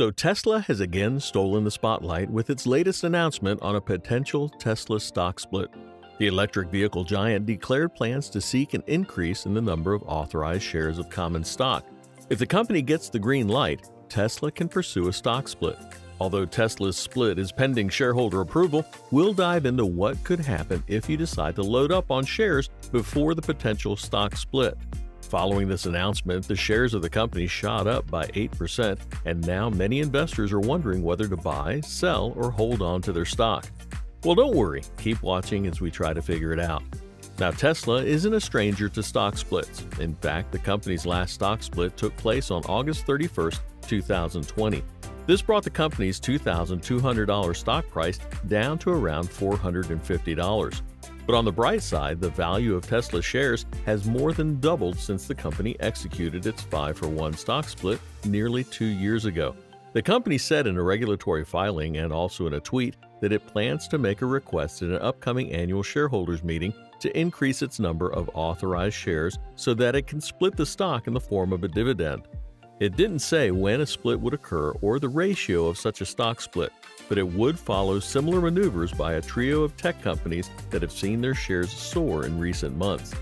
So, Tesla has again stolen the spotlight with its latest announcement on a potential Tesla stock split. The electric vehicle giant declared plans to seek an increase in the number of authorized shares of common stock. If the company gets the green light, Tesla can pursue a stock split. Although Tesla's split is pending shareholder approval, we'll dive into what could happen if you decide to load up on shares before the potential stock split. Following this announcement, the shares of the company shot up by 8%, and now many investors are wondering whether to buy, sell, or hold on to their stock. Well, don't worry, keep watching as we try to figure it out. Now, Tesla isn't a stranger to stock splits. In fact, the company's last stock split took place on August 31, 2020. This brought the company's $2,200 stock price down to around $450. But on the bright side, the value of Tesla shares has more than doubled since the company executed its 5 for 1 stock split nearly two years ago. The company said in a regulatory filing and also in a tweet that it plans to make a request in an upcoming annual shareholders meeting to increase its number of authorized shares so that it can split the stock in the form of a dividend. It didn't say when a split would occur or the ratio of such a stock split, but it would follow similar maneuvers by a trio of tech companies that have seen their shares soar in recent months.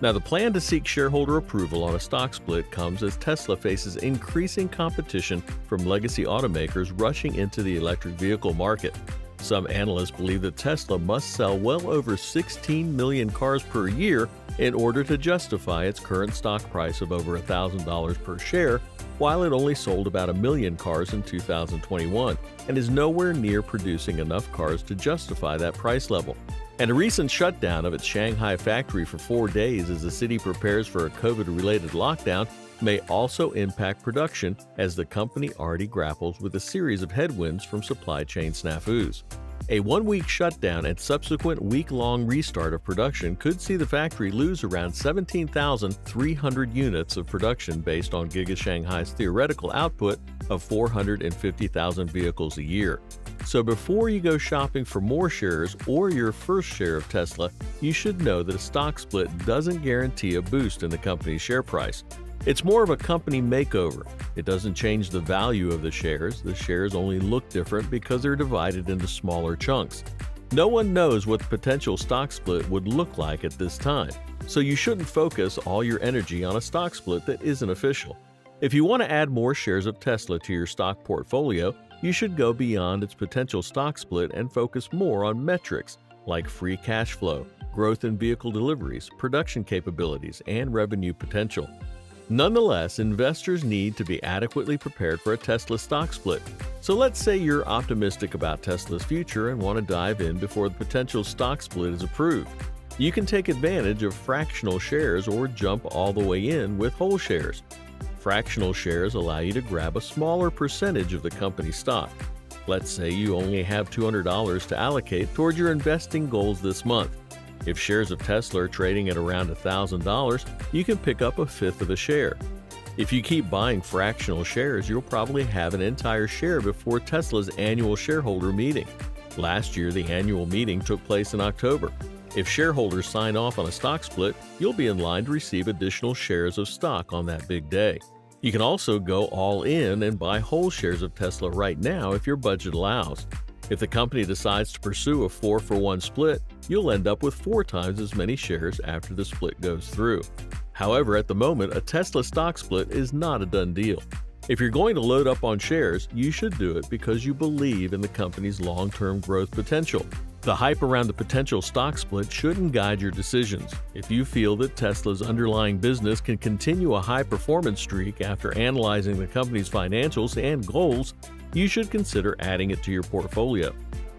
Now, the plan to seek shareholder approval on a stock split comes as Tesla faces increasing competition from legacy automakers rushing into the electric vehicle market. Some analysts believe that Tesla must sell well over 16 million cars per year in order to justify its current stock price of over $1,000 per share, while it only sold about a million cars in 2021 and is nowhere near producing enough cars to justify that price level. And a recent shutdown of its Shanghai factory for four days as the city prepares for a COVID related lockdown may also impact production as the company already grapples with a series of headwinds from supply chain snafus. A one week shutdown and subsequent week long restart of production could see the factory lose around 17,300 units of production based on Giga Shanghai's theoretical output of 450,000 vehicles a year. So before you go shopping for more shares or your first share of Tesla, you should know that a stock split doesn't guarantee a boost in the company's share price. It's more of a company makeover. It doesn't change the value of the shares. The shares only look different because they're divided into smaller chunks. No one knows what the potential stock split would look like at this time, so you shouldn't focus all your energy on a stock split that isn't official. If you want to add more shares of Tesla to your stock portfolio, you should go beyond its potential stock split and focus more on metrics like free cash flow, growth in vehicle deliveries, production capabilities, and revenue potential. Nonetheless, investors need to be adequately prepared for a Tesla stock split. So let's say you're optimistic about Tesla's future and want to dive in before the potential stock split is approved. You can take advantage of fractional shares or jump all the way in with whole shares. Fractional shares allow you to grab a smaller percentage of the company's stock. Let's say you only have $200 to allocate toward your investing goals this month. If shares of Tesla are trading at around $1,000, you can pick up a fifth of a share. If you keep buying fractional shares, you'll probably have an entire share before Tesla's annual shareholder meeting. Last year, the annual meeting took place in October. If shareholders sign off on a stock split, you'll be in line to receive additional shares of stock on that big day. You can also go all in and buy whole shares of Tesla right now if your budget allows. If the company decides to pursue a 4 for 1 split, you'll end up with four times as many shares after the split goes through. However, at the moment, a Tesla stock split is not a done deal. If you're going to load up on shares, you should do it because you believe in the company's long term growth potential. The hype around the potential stock split shouldn't guide your decisions. If you feel that Tesla's underlying business can continue a high performance streak after analyzing the company's financials and goals, you should consider adding it to your portfolio.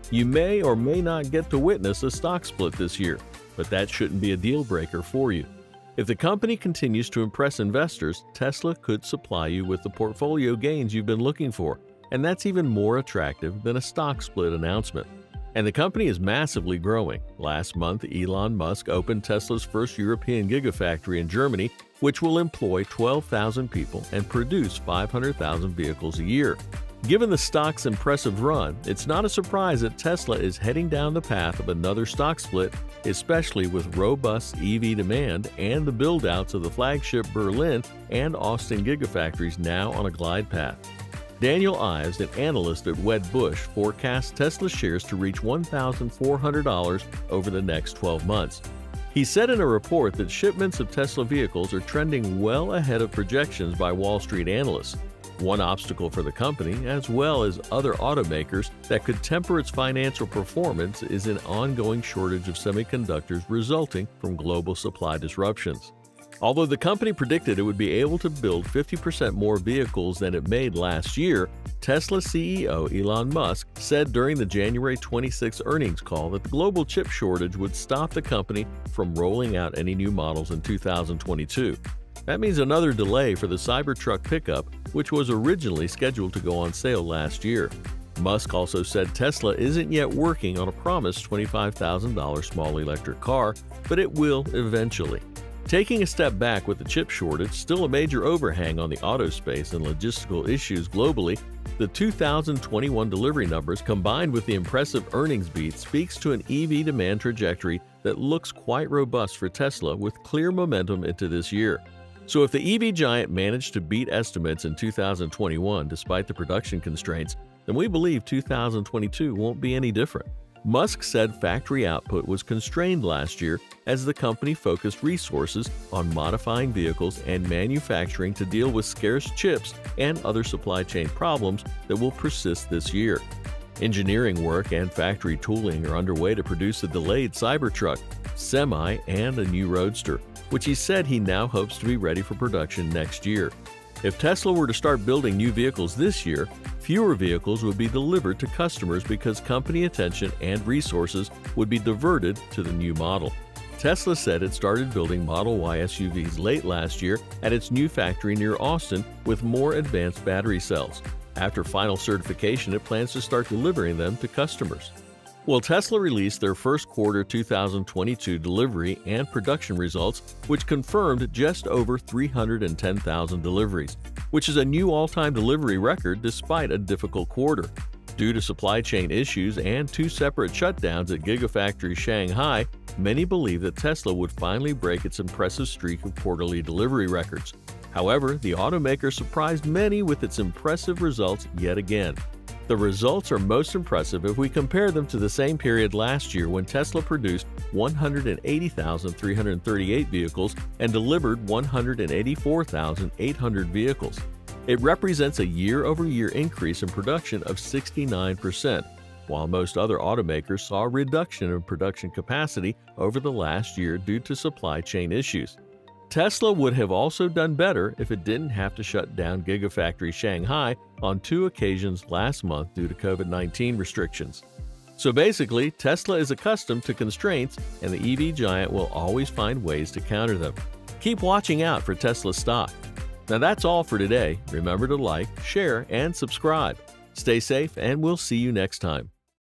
You may or may not get to witness a stock split this year, but that shouldn't be a deal breaker for you. If the company continues to impress investors, Tesla could supply you with the portfolio gains you've been looking for, and that's even more attractive than a stock split announcement. And the company is massively growing. Last month, Elon Musk opened Tesla's first European Gigafactory in Germany, which will employ 12,000 people and produce 500,000 vehicles a year. Given the stock's impressive run, it's not a surprise that Tesla is heading down the path of another stock split, especially with robust EV demand and the buildouts of the flagship Berlin and Austin Gigafactories now on a glide path. Daniel Ives, an analyst at Wedbush, forecasts Tesla shares to reach $1,400 over the next 12 months. He said in a report that shipments of Tesla vehicles are trending well ahead of projections by Wall Street analysts. One obstacle for the company, as well as other automakers, that could temper its financial performance is an ongoing shortage of semiconductors resulting from global supply disruptions. Although the company predicted it would be able to build 50% more vehicles than it made last year, Tesla CEO Elon Musk said during the January 26 earnings call that the global chip shortage would stop the company from rolling out any new models in 2022. That means another delay for the Cybertruck pickup, which was originally scheduled to go on sale last year. Musk also said Tesla isn't yet working on a promised $25,000 small electric car, but it will eventually. Taking a step back with the chip shortage still a major overhang on the auto space and logistical issues globally, the 2021 delivery numbers combined with the impressive earnings beat speaks to an EV demand trajectory that looks quite robust for Tesla with clear momentum into this year. So if the EV giant managed to beat estimates in 2021 despite the production constraints, then we believe 2022 won't be any different. Musk said factory output was constrained last year as the company focused resources on modifying vehicles and manufacturing to deal with scarce chips and other supply chain problems that will persist this year. Engineering work and factory tooling are underway to produce a delayed Cybertruck, Semi, and a new Roadster, which he said he now hopes to be ready for production next year. If Tesla were to start building new vehicles this year, fewer vehicles would be delivered to customers because company attention and resources would be diverted to the new model. Tesla said it started building Model Y SUVs late last year at its new factory near Austin with more advanced battery cells. After final certification, it plans to start delivering them to customers. Well, Tesla released their first quarter 2022 delivery and production results, which confirmed just over 310,000 deliveries, which is a new all time delivery record despite a difficult quarter. Due to supply chain issues and two separate shutdowns at Gigafactory Shanghai, many believe that Tesla would finally break its impressive streak of quarterly delivery records. However, the automaker surprised many with its impressive results yet again. The results are most impressive if we compare them to the same period last year when Tesla produced 180,338 vehicles and delivered 184,800 vehicles. It represents a year over year increase in production of 69%, while most other automakers saw a reduction in production capacity over the last year due to supply chain issues. Tesla would have also done better if it didn't have to shut down Gigafactory Shanghai on two occasions last month due to COVID 19 restrictions. So basically, Tesla is accustomed to constraints, and the EV giant will always find ways to counter them. Keep watching out for Tesla stock. Now that's all for today. Remember to like, share, and subscribe. Stay safe, and we'll see you next time.